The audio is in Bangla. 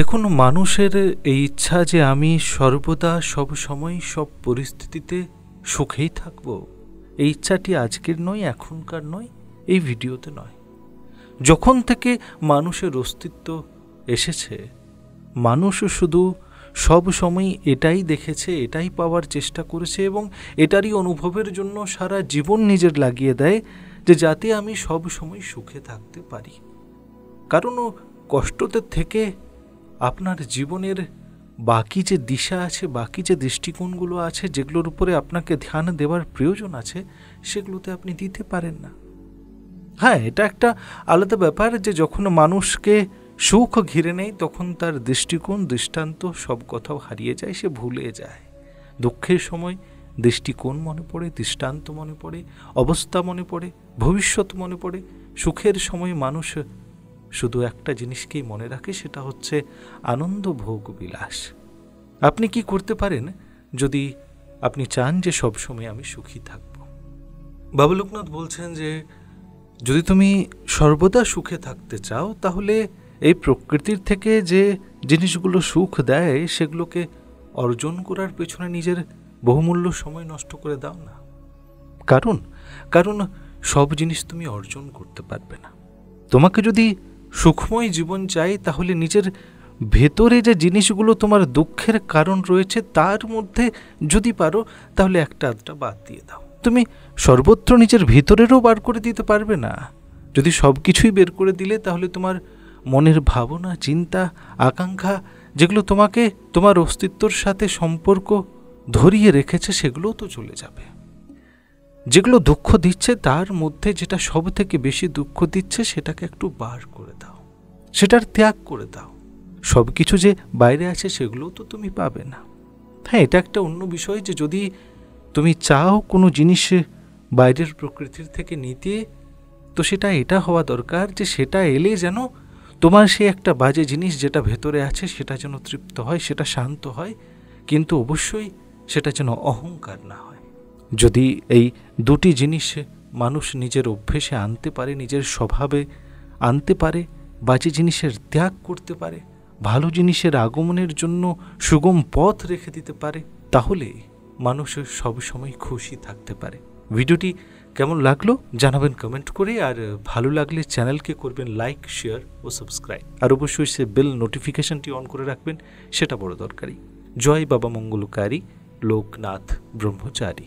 দেখুন, মানুষের এই ইচ্ছা যে আমি সর্বদা সব সময় সব পরিস্থিতিতে সুখেই থাকব, এই ইচ্ছাটি আজকের নয়, এখনকার নয়, এই ভিডিওতে নয়। যখন থেকে মানুষের অস্তিত্ব এসেছে, মানুষ শুধু সব সময় এটাই দেখেছে, এটাই পাওয়ার চেষ্টা করেছে এবং এটারই অনুভবের জন্য সারা জীবন নিজের লাগিয়ে দেয় যে যাতে আমি সব সময় সুখে থাকতে পারি। কারণ কষ্টতে থেকে আপনার জীবনের বাকি যে দিশা আছে, বাকি যে দৃষ্টিকোণগুলো আছে, যেগুলোর উপরে আপনাকে ধ্যান দেওয়ার প্রয়োজন আছে, সেগুলোতে আপনি দিতে পারেন না। হ্যাঁ এটা একটা আলাদা ব্যাপার যে যখন মানুষকে সুখ ঘিরে নেয়, তখন তার দৃষ্টিকোণ, দৃষ্টান্ত সব কথাও হারিয়ে যায়, সে ভুলে যায়। দুঃখের সময় দৃষ্টিকোণ মনে পড়ে, দৃষ্টান্ত মনে পড়ে, অবস্থা মনে পড়ে, ভবিষ্যৎ মনে পড়ে, সুখের সময় মানুষ শুধু একটা জিনিসকেই মনে রাখে, সেটা হচ্ছে আনন্দ ভোগ বিলাস। আপনি কি করতে পারেন যদি আপনি চান যে সবসময় আমি সুখী থাকব? বাবু লোকনাথ বলছেন যে, যদি তুমি সর্বদা সুখে থাকতে চাও, তাহলে এই প্রকৃতির থেকে যে জিনিসগুলো সুখ দেয়, সেগুলোকে অর্জন করার পেছনে নিজের বহুমূল্য সময় নষ্ট করে দাও না। কারণ কারণ সব জিনিস তুমি অর্জন করতে পারবে না। তোমাকে যদি সুখময় জীবন চাই, তাহলে নিজের ভেতরে যে জিনিসগুলো তোমার দুঃখের কারণ রয়েছে, তার মধ্যে যদি পারো, তাহলে একটা আধটা বাদ দিয়ে দাও। তুমি সর্বত্র নিজের ভেতরেরও বার করে দিতে পারবে না। যদি সব কিছুই বের করে দিলে, তাহলে তোমার মনের ভাবনা, চিন্তা, আকাঙ্ক্ষা, যেগুলো তোমাকে তোমার অস্তিত্বর সাথে সম্পর্ক ধরিয়ে রেখেছে, সেগুলোও তো চলে যাবে। যেগুলো দুঃখ দিচ্ছে, তার মধ্যে যেটা সব থেকে বেশি দুঃখ দিচ্ছে, সেটাকে একটু বার করে দাও। সেটার ত্যাগ করে দাও। সব কিছু যে বাইরে আছে, সেগুলোও তো তুমি পাবে না। হ্যাঁ এটা একটা অন্য বিষয় যে যদি তুমি চাও কোনো জিনিস বাইরের প্রকৃতির থেকে নিতে, তো সেটা এটা হওয়া দরকার যে সেটা এলে যেন তোমার সেই একটা বাজে জিনিস যেটা ভেতরে আছে, সেটা যেন তৃপ্ত হয়, সেটা শান্ত হয়, কিন্তু অবশ্যই সেটা যেন অহংকার না হয়। যদি এই দুটি জিনিস মানুষ নিজের অভ্যেসে আনতে পারে, নিজের স্বভাবে আনতে পারে, বাজে জিনিসের ত্যাগ করতে পারে, ভালো জিনিসের আগমনের জন্য সুগম পথ রেখে দিতে পারে, তাহলে মানুষ সবসময় খুশি থাকতে পারে। ভিডিওটি কেমন লাগল জানাবেন কমেন্ট করে, আর ভালো লাগলে চ্যানেলকে করবেন লাইক, শেয়ার ও সাবস্ক্রাইব। আর অবশ্যই সে বেল নোটিফিকেশনটি অন করে রাখবেন, সেটা বড় দরকারি। জয় বাবা মঙ্গলকারী, লোকনাথ ব্রহ্মচারী।